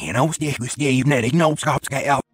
You know, det with Steve, Nettie, no skapska